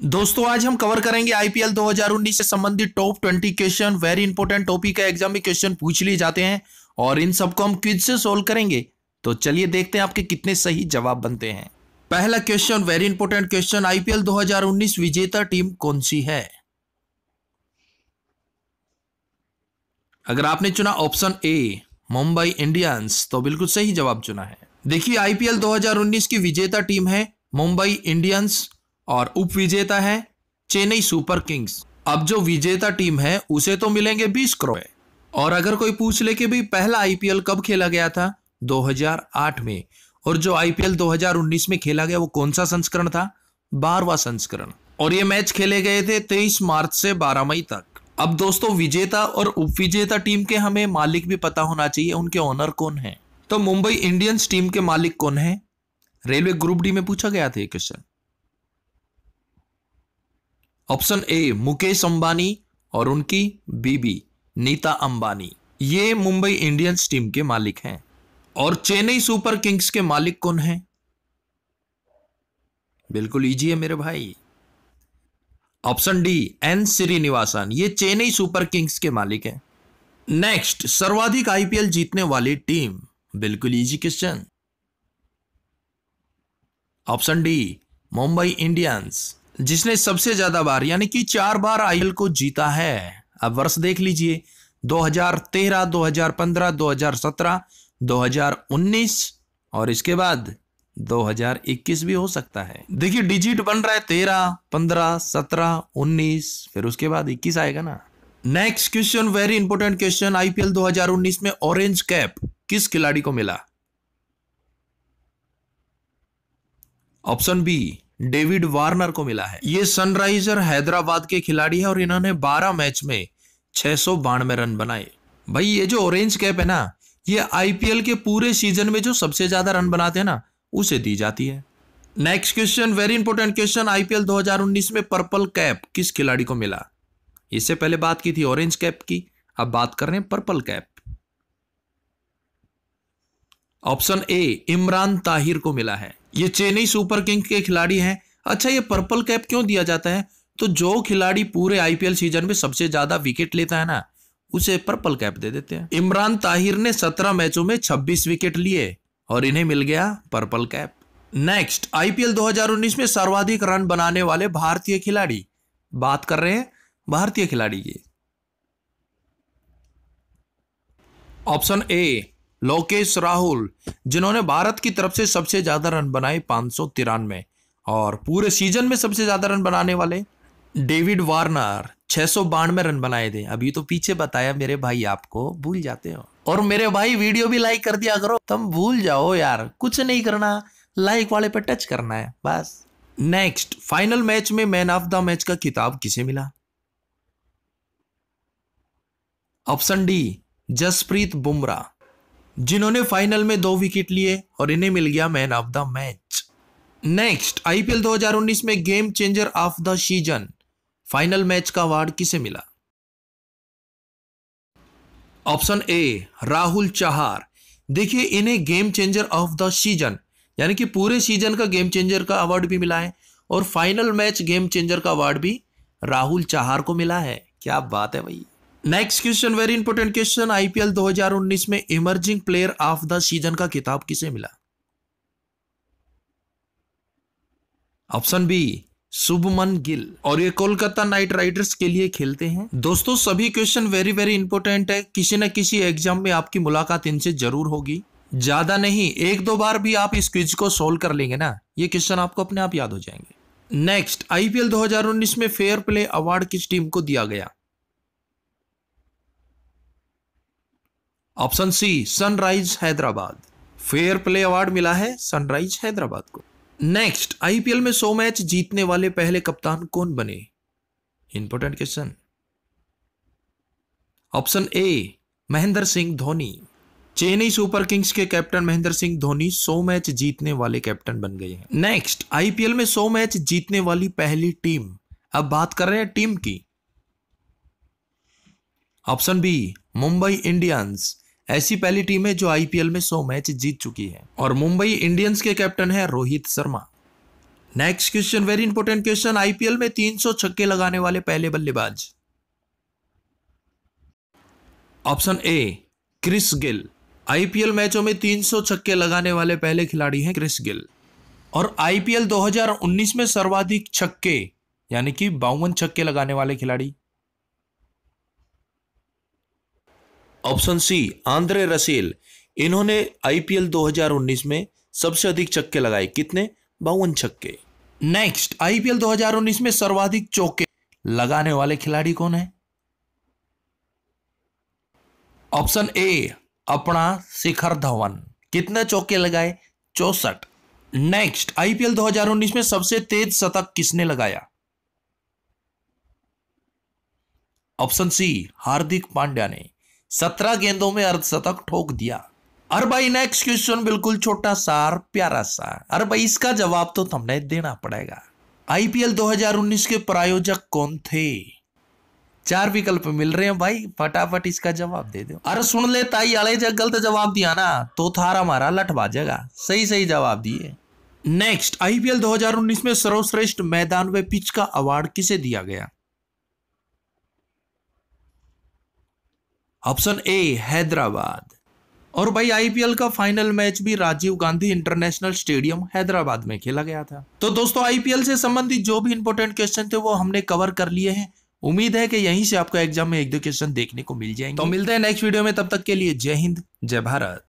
दोस्तों, आज हम कवर करेंगे आईपीएल 2019 से संबंधित top 20 question very important topic का एग्ज़ाम में क्वेश्चन पूछ लिए जाते हैं, और इन सबको हम क्विज से सोल्व करेंगे। तो चलिए देखते हैं आपके कितने सही जवाब बनते हैं। पहला question very important question IPL 2019 विजेता टीम कौन सी है? अगर आपने चुना ऑप्शन ए मुंबई इंडियंस तो बिल्कुल सही जवाब चुना है। देखिए आईपीएल 2019 की विजेता टीम है मुंबई इंडियंस और उप विजेता है चेन्नई सुपर किंग्स। अब जो विजेता टीम है, उसे तो मिलेंगे 20 करोड़। और अगर कोई पूछ ले कि भाई, पहला आईपीएल कब खेला गया था? 2008 में। और जो आईपीएल 2019 में खेला गया, वो कौन सा संस्करण था? बारवा संस्करण। और ये मैच खेले गए थे 23 मार्च से 12 मई तक। अब दोस्तों, विजेता और उप विजेता टीम के हमें मालिक भी पता होना चाहिए, उनके ओनर कौन है। तो मुंबई इंडियंस टीम के मालिक कौन है? रेलवे ग्रुप डी में पूछा गया था ये question. Option A, Mukesh Ambani और उनकी बीबी नीता अंबानी। ये मुंबई इंडियंस टीम के मालिक हैं। और चेन्नई सुपर किंग्स के मालिक कौन हैं? बिल्कुल इजी है मेरे भाई। Option D, N Srinivasan. ये चेन्नई सुपर किंग्स के मालिक हैं। नेक्स्ट, सर्वाधिक आईपीएल जीतने वाली टीम। बिल्कुल easy question option D, Mumbai Indians. जिसने सबसे ज़्यादा बार यानी कि चार बार आईपीएल को जीता है। अब वर्ष देख लीजिए 2013, 2015, 2017, 2019 और इसके बाद 2021 भी हो सकता है। देखिए डिजिट बन रहा है तेरह पंद्रह सत्रह उन्नीस फिर उसके बाद 21 आएगा ना। Next question very important question IPL 2019 में ऑरेंज कैप किस खिलाड़ी को मिला? ऑप्शन बी डेविड वार्नर को मिला है। ये सनराइजर हैदराबाद के खिलाड़ी है और इन्होंने 12 मैच में छह रन बनाए। भाई, ये जो ऑरेंज कैप है ना, ये आईपीएल के पूरे सीज़न में जो सबसे ज़्यादा रन बनाते हैं ना, उसे दी जाती है। Next question very important question IPL 2019 में पर्पल कैप किस खिलाड़ी को मिला? इससे पहले बात की थी ऑरेंज कैप की, अब बात कर रहे हैं purple cap option A Imran Tahir को मिला है। ये चेन्नई सुपर किंग के खिलाड़ी हैं। अच्छा ये पर्पल कैप क्यों दिया जाता है? तो जो खिलाड़ी पूरे आईपीएल सीज़न में सबसे ज़्यादा विकेट लेता है ना, उसे पर्पल कैप दे देते हैं। इमरान ताहिर ने 17 मैचों में 26 विकेट लिए और इन्हें मिल गया पर्पल कैप। नेक्स्ट, आईपीएल 2019 में सर्वाधिक रन बनाने वाले भारतीय खिलाड़ी। बात कर रहे हैं भारतीय खिलाड़ी की। ऑप्शन ए लोकेश राहुल, जिन्होंने भारत की तरफ़ से सबसे ज़्यादा रन बनाए पाँच सौ तिरानवे और पूरे सीज़न में सबसे ज़्यादा रन बनाने वाले डेविड वार्नर, छह सौ बानवे रन बनाए थे। अभी तो पीछे बताया मेरे भाई, आपको भूल जाते हो। और मेरे भाई, वीडियो भी लाइक कर दिया करो। तुम भूल जाओ यार, कुछ नहीं करना लाइक वाले पे टच करना है, बस। नेक्स्ट फाइनल मैच में मैन ऑफ़ द मैच का खिताब किसे मिला? Option D Jasprit Bumrah. जिन्होंने फाइनल में दो विकेट लिए और इन्हें मिल गया man of the match next IPL 2019 में game changer of the season final match का अवार्ड किसे मिला? ऑप्शन ए राहुल चाहार देखिए, इन्हें game changer of the season यानी कि पूरे सीज़न का गेम चेंजर का अवार्ड भी मिला है और फाइनल मैच गेम चेंजर का अवार्ड भी राहुल चाहार को मिला है। क्या बात है भाई। Next question very important question IPL 2019 में emerging player of the season का किताब किसे मिला? Option B Shubman Gill. और ये कोलकाता नाइट राइडर्स के लिए खेलते हैं। दोस्तों, सभी क्वेश्चन वेरी वेरी इंपॉर्टेंट है। किसी न किसी एग्ज़ाम में आपकी मुलाकात इनसे ज़रूर होगी। ज़्यादा नहीं, एक दो बार भी आप इस क्विज को सोल्व कर लेंगे ना, ये क्वेश्चन आपको अपने आप याद हो जाएँगे। नेक्स्ट आईपीएल 2019 में फेयर प्ले अवार्ड किस टीम को दिया गया? Option C, Sunrise Hyderabad. Fair play award मिला है सनराइज हैदराबाद को। नेक्स्ट, आईपीएल में सौ मैच जीतने वाले पहले कप्तान कौन बने? Important question. Option A, Mahendra Singh Dhoni. Chennai Super Kings के कैप्टन महेंद्र सिंह धोनी सौ मैच जीतने वाले कैप्टन बन गए हैं। नेक्स्ट, आईपीएल में सौ मैच जीतने वाली पहली टीम। अब बात कर रहे हैं टीम की। Option B, Mumbai Indians. ऐसी पहली टीम है जो आईपीएल में 100 मैच जीत चुकी है। और मुंबई इंडियंस के कैप्टन है Rohit Sharma. Next question very important question IPL में 300 छक्के लगाने वाले पहले बल्लेबाज। Option A Chris Gayle IPL मैचों में 300 छक्के लगाने वाले पहले खिलाड़ी हैं क्रिस गिल और आईपीएल 2019 में सर्वाधिक छक्के, यानी कि बावन छक्के लगाने वाले खिलाड़ी ऑप्शन सी, आंद्रे रसेल। इन्होंने आईपीएल 2019 में सबसे अधिक छक्के लगाए। कितने? बावन छक्के। नेक्स्ट, आईपीएल 2019 में सर्वाधिक चौके लगाने वाले खिलाड़ी कौन है? ऑप्शन ए, अपना शिखर धवन। कितने चौके लगाए? चौसठ। नेक्स्ट, आईपीएल 2019 में सबसे तेज शतक किसने लगाया? ऑप्शन सी, हार्दिक पांड्या ने। सत्रह गेंदों में अर्धशतक ठोक दिया। अरे भाई नेक्स्ट क्वेश्चन बिल्कुल छोटा सा और प्यारा सा अरे भाई इसका जवाब तो तुमने देना पड़ेगा। आईपीएल 2019 के प्रायोजक कौन थे? चार विकल्प मिल रहे हैं भाई, फटाफट इसका जवाब दे दो। अरे सुन ले ताई अले जब गलत जवाब दिया ना तो थारा मारा लठ बाजेगा सही सही जवाब दिए। नेक्स्ट आईपीएल 2019 में सर्वश्रेष्ठ मैदान व पिच का अवार्ड किसे दिया गया? Option A, Hyderabad. और भाई आईपीएल का फाइनल मैच भी राजीव गांधी इंटरनेशनल स्टेडियम हैदराबाद में खेला गया था। तो दोस्तों आईपीएल से संबंधित जो भी इंपोर्टेंट क्वेश्चन थे, वो हमने कवर कर लिए हैं। उम्मीद है कि यहीं से आपको एग्ज़ाम में एक दो क्वेश्चन देखने को मिल जाएँगे। तो मिलते हैं नेक्स्ट वीडियो में, तब तक के लिए जय हिंद, जय भारत।